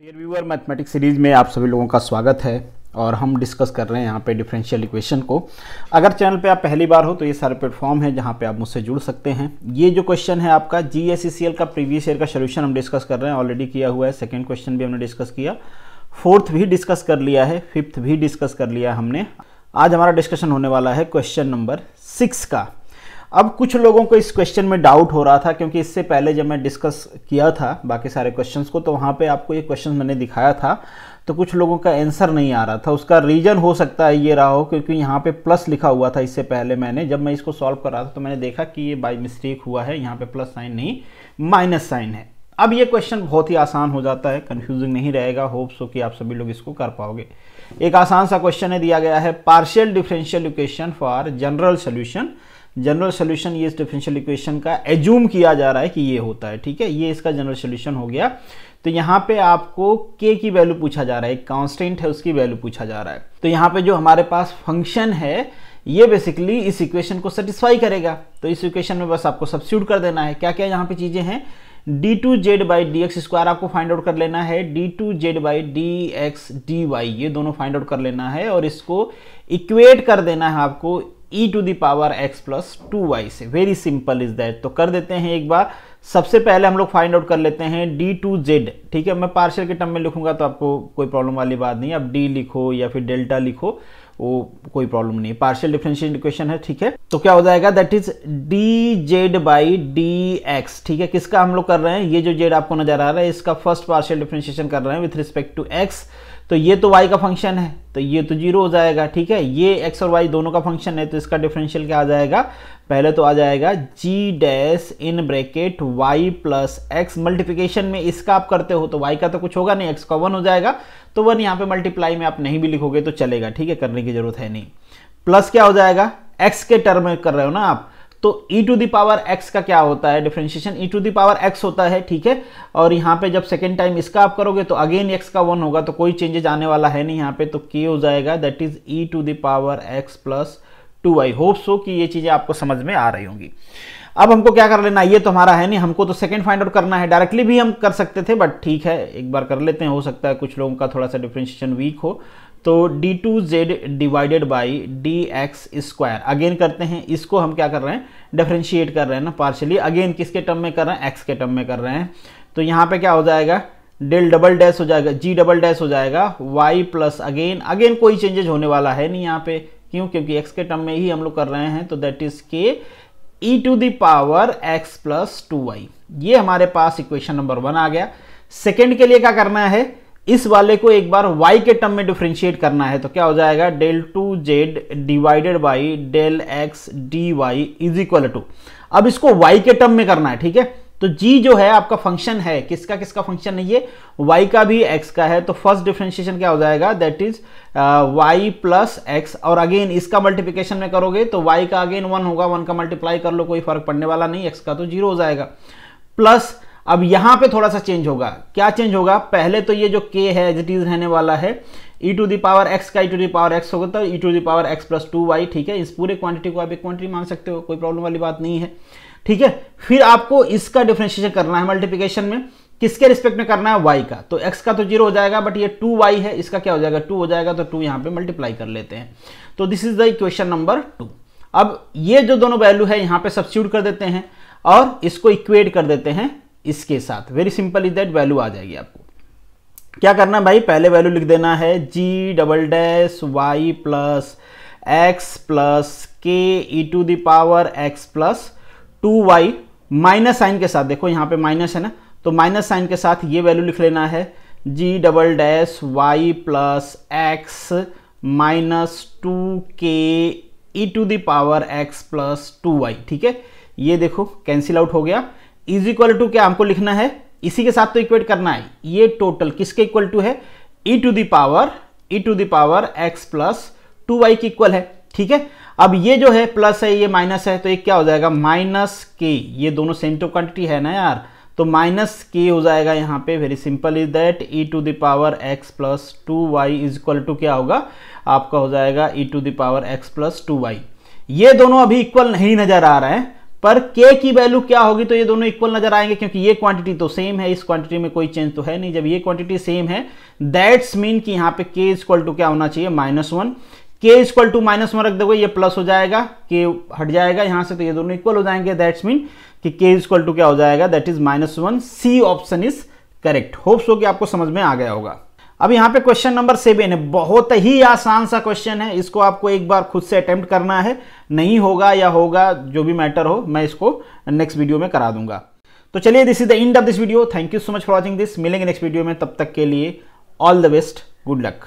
Dear viewer mathematics series में आप सभी लोगों का स्वागत है और हम डिस्कस कर रहे हैं यहाँ पे डिफरेंशियल इक्वेशन को। अगर चैनल पे आप पहली बार हो तो ये सारे प्लेटफॉर्म है जहाँ पे आप मुझसे जुड़ सकते हैं। ये जो क्वेश्चन है आपका जी e का प्रीवियस ईयर का सोल्यूशन हम डिस्कस कर रहे हैं ऑलरेडी किया हुआ है। सेकेंड क्वेश्चन भी हमने डिस्कस किया। फोर्थ भी डिस्कस कर लिया है फिफ्थ भी डिस्कस कर लिया हमने। आज हमारा डिस्कशन होने वाला है क्वेश्चन नंबर सिक्स का। अब कुछ लोगों को इस क्वेश्चन में डाउट हो रहा था, क्योंकि इससे पहले जब मैं डिस्कस किया था बाकी सारे क्वेश्चंस को तो वहाँ पे आपको ये क्वेश्चन मैंने दिखाया था तो कुछ लोगों का आंसर नहीं आ रहा था। उसका रीजन हो सकता है ये रहा हो, क्योंकि यहाँ पे प्लस लिखा हुआ था इससे पहले मैंने। जब मैं इसको सॉल्व कर रहा था तो मैंने देखा कि ये बाई मिस्टेक हुआ है, यहाँ पे प्लस साइन नहीं माइनस साइन है। अब ये क्वेश्चन बहुत ही आसान हो जाता है कन्फ्यूजिंग नहीं रहेगा। होप सो कि आप सभी लोग इसको कर पाओगे। एक आसान सा क्वेश्चन है, दिया गया है partial differential equation for general solution general solution ये इस डिफरेंशियल इक्वेशन का एज्यूम किया जा रहा है कि ये होता है, ठीक है? ये इसका जनरल सोल्यूशन हो गया। तो यहाँ पे आपको के की वैल्यू पूछा जा रहा है, एक कांस्टेंट है, उसकी वैल्यू पूछा जा रहा है। तो यहाँ पे जो हमारे पास फ़ंक्शन है, ये बेसिकली इस इक्वेशन को सेटिस्फाई करेगा। तो इस इक्वेशन में बस आपको सब्सिट्यूट कर देना है। क्या क्या यहाँ पे चीज़ें हैं? D two Z by D X square आपको फाइंड आउट कर लेना है। D two Z by D X D Y ये दोनों फाइंड आउट कर लेना है और इसको इक्वेट कर देना है आपको e to the power x plus two Y से। वेरी सिंपल इज़ दैट तो कर देते हैं एक बार। सबसे पहले हम लोग फाइंड आउट कर लेते हैं डी टू जेड ठीक है? मैं पार्शियल के टर्म में लिखूँगा तो आपको कोई प्रॉब्लम वाली बात नहीं अब डी लिखो या फिर डेल्टा लिखो, वो कोई प्रॉब्लम नहीं पार्शियल डिफरेंशियल इक्वेशन है, ठीक है? तो क्या हो जाएगा? That is D Z by D X ठीक है? किसका हम लोग कर रहे हैं? ये जो जेड आपको नज़र आ रहा है, इसका फ़र्स्ट पार्शियल डिफरेंशिएशन कर रहे हैं विथ रिस्पेक्ट टू एक्स तो ये तो y का फ़ंक्शन है तो ये तो ज़ीरो हो जाएगा, ठीक है? ये x और y दोनों का फ़ंक्शन है तो इसका डिफरेंशियल क्या आ जाएगा? पहले तो आ जाएगा g dash in bracket y plus X multiplication में इसका आप करते हो तो y का तो कुछ होगा नहीं, x का वन हो जाएगा तो वन यहाँ पे मल्टीप्लाई में आप नहीं भी लिखोगे तो चलेगा, ठीक है? करने की ज़रूरत है नहीं। प्लस क्या हो जाएगा? एक्स के टर्म में कर रहे हो ना आप। तो e to the power x का क्या होता है? Differentiation e to the power x होता है, ठीक है? और यहाँ पे जब सेकेंड टाइम इसका आप करोगे तो अगेन x का वन होगा तो कोई चेंजेज आने वाला है नहीं यहाँ पे तो k हो जाएगा। That is e to the power x plus two I hope so कि ये चीज़ें आपको समझ में आ रही होंगी। अब हमको क्या कर लेना, ये तो हमारा है नहीं, हमको तो सेकंड फाइंड आउट करना है। डायरेक्टली भी हम कर सकते थे बट ठीक है, एक बार कर लेते हैं, हो सकता है कुछ लोगों का थोड़ा सा डिफ्रेंशिएशन वीक हो। तो D two Z divided by D X square again करते हैं, इसको हम क्या कर रहे हैं? डिफ्रेंशिएट कर रहे हैं ना पार्शली अगेन किसके टर्म में कर रहे हैं? एक्स के टर्म में कर रहे हैं। तो यहाँ पे क्या हो जाएगा? डेल डबल डैश हो जाएगा जी डबल डैश हो जाएगा वाई प्लस अगेन अगेन कोई चेंजेज होने वाला है नहीं यहाँ पे। क्यों? क्योंकि एक्स के टर्म में ही हम लोग कर रहे हैं तो that is K E to the power X plus two Y ये हमारे पास इक्वेशन नंबर वन आ गया। सेकेंड के लिए क्या करना है? इस वाले को एक बार y के टर्म में डिफ्रेंशिएट करना है तो क्या हो जाएगा? Del two Z divided by del X D Y is equal to अब इसको y के टर्म में करना है, ठीक है? तो g जो है, आपका फ़ंक्शन है। किसका किसका फ़ंक्शन है y का भी x का है। तो फ़र्स्ट डिफ्रेंशिएशन क्या हो जाएगा? That is y plus X और अगेन इसका मल्टीप्लिकेशन में करोगे तो y का अगेन वन होगा। वन का मल्टीप्लाई कर लो, कोई फ़र्क पड़ने वाला नहीं। x का तो ज़ीरो हो जाएगा। प्लस अब यहाँ पे थोड़ा सा चेंज होगा। क्या चेंज होगा? पहले तो ये जो k है एज इट इज़ रहने वाला है e to the power x का e to the power x होगा तो e to the power x plus two Y ठीक है? इस पूरे क्वांटिटी को आप एक क्वांटिटी मान सकते हो, कोई प्रॉब्लम वाली बात नहीं है, ठीक है? फिर आपको इसका डिफ्रेंशिएशन करना है मल्टीप्लिकेशन में। किसके रिस्पेक्ट में करना है? वाई का। तो एक्स का तो ज़ीरो हो जाएगा बट ये टू वाई है, इसका क्या हो जाएगा? टू हो जाएगा तो टू यहाँ पे मल्टीप्लाई कर लेते हैं। तो this is the equation number two अब ये जो दोनों वैल्यू है, यहाँ पे सब्सिट्यूट कर देते हैं और इसको इक्वेट कर देते हैं इसके साथ। Very simple is that value आ जाएगी आपको। क्या करना भाई? पहले वैल्यू लिख देना है। G double dash Y plus X plus K E to the power X plus two Y minus sign के साथ, देखो यहाँ पे माइनस है ना? तो माइनस साइन के साथ ये वैल्यू लिख लेना है। G double dash Y plus X minus two K E to the power X plus two Y ठीक है? ये देखो कैंसिल आउट हो गया। इज़ इक्वल टू क्या हमको लिखना है? इसी के साथ तो इक्वेट करना है। ये टोटल किसके इक्वल टू है? E to the power E to the power X plus two Y की इक्वल है। ठीक है? अब ये जो है प्लस है, ये माइनस है तो ये क्या हो जाएगा? माइनस के ये दोनों सेम टू क्वांटिटी है ना यार? तो माइनस के हो जाएगा यहाँ पे। Very simple is that E to the power X plus two Y is equal to क्या होगा? आपका हो जाएगा E to the power X plus two Y ये दोनों अभी इक्वल नहीं नज़र आ रहे हैं। पर के की वैल्यू क्या होगी तो ये दोनों इक्वल नज़र आएँगे, क्योंकि ये क्वांटिटी तो सेम है, इस क्वांटिटी में कोई चेंज तो है नहीं। जब ये क्वांटिटी सेम है दैट्स मीन कि यहाँ पे के इक्वल टू क्या होना चाहिए? माइनस वन के इक्वल टू माइनस वन रख दोगे, ये प्लस हो जाएगा के हट जाएगा यहाँ से तो ये दोनों इक्वल हो जाएँगे। दैट्स मीन कि के इक्वल टू क्या हो जाएगा? That is minus one C option is correct hopes हो कि आपको समझ में आ गया होगा। अब यहाँ पे क्वेश्चन नंबर सेवन है। बहुत ही आसान सा क्वेश्चन है। इसको आपको एक बार खुद से अटेम्प्ट करना है। नहीं होगा या होगा, जो भी मैटर हो, मैं इसको नेक्स्ट वीडियो में करा दूँगा। तो चलिए this is the end of this video thank you so much for watching this मिलेंगे नेक्स्ट वीडियो में। तब तक के लिए all the best good luck